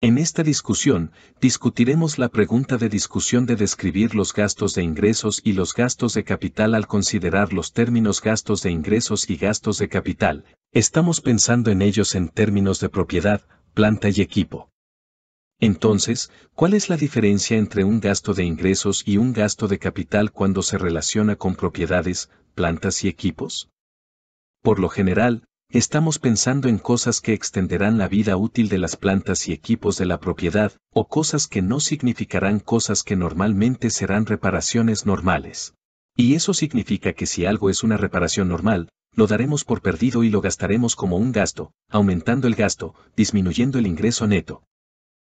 En esta discusión, discutiremos la pregunta de discusión de describir los gastos de ingresos y los gastos de capital al considerar los términos gastos de ingresos y gastos de capital. Estamos pensando en ellos en términos de propiedad, planta y equipo. Entonces, ¿cuál es la diferencia entre un gasto de ingresos y un gasto de capital cuando se relaciona con propiedades, plantas y equipos? Por lo general, estamos pensando en cosas que extenderán la vida útil de las plantas y equipos de la propiedad, o cosas que no significarán cosas que normalmente serán reparaciones normales. Y eso significa que si algo es una reparación normal, lo daremos por perdido y lo gastaremos como un gasto, aumentando el gasto, disminuyendo el ingreso neto,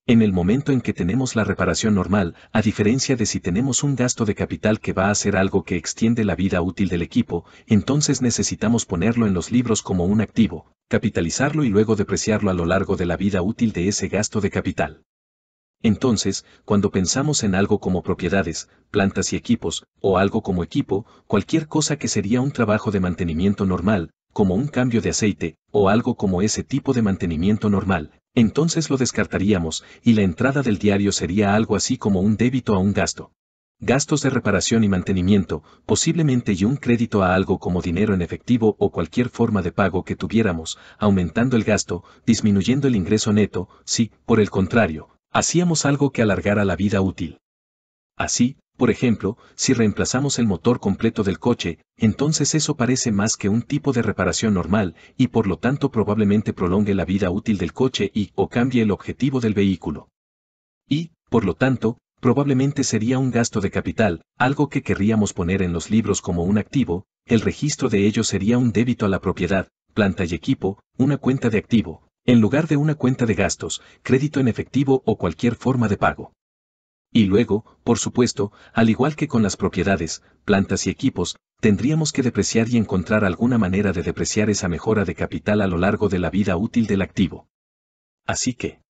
en el momento en que tenemos la reparación normal, a diferencia de si tenemos un gasto de capital que va a ser algo que extiende la vida útil del equipo, entonces necesitamos ponerlo en los libros como un activo, capitalizarlo y luego depreciarlo a lo largo de la vida útil de ese gasto de capital. Entonces, cuando pensamos en algo como propiedades, plantas y equipos, o algo como equipo, cualquier cosa que sería un trabajo de mantenimiento normal, como un cambio de aceite, o algo como ese tipo de mantenimiento normal, entonces lo descartaríamos, y la entrada del diario sería algo así como un débito a un gasto. Gastos de reparación y mantenimiento, posiblemente y un crédito a algo como dinero en efectivo o cualquier forma de pago que tuviéramos, aumentando el gasto, disminuyendo el ingreso neto, si, por el contrario, hacíamos algo que alargara la vida útil. Así, por ejemplo, si reemplazamos el motor completo del coche, entonces eso parece más que un tipo de reparación normal, y por lo tanto probablemente prolongue la vida útil del coche y o cambie el objetivo del vehículo. Y, por lo tanto, probablemente sería un gasto de capital, algo que querríamos poner en los libros como un activo, el registro de ello sería un débito a la propiedad, planta y equipo, una cuenta de activo, en lugar de una cuenta de gastos, crédito en efectivo o cualquier forma de pago. Y luego, por supuesto, al igual que con las propiedades, plantas y equipos, tendríamos que depreciar y encontrar alguna manera de depreciar esa mejora de capital a lo largo de la vida útil del activo. Así que,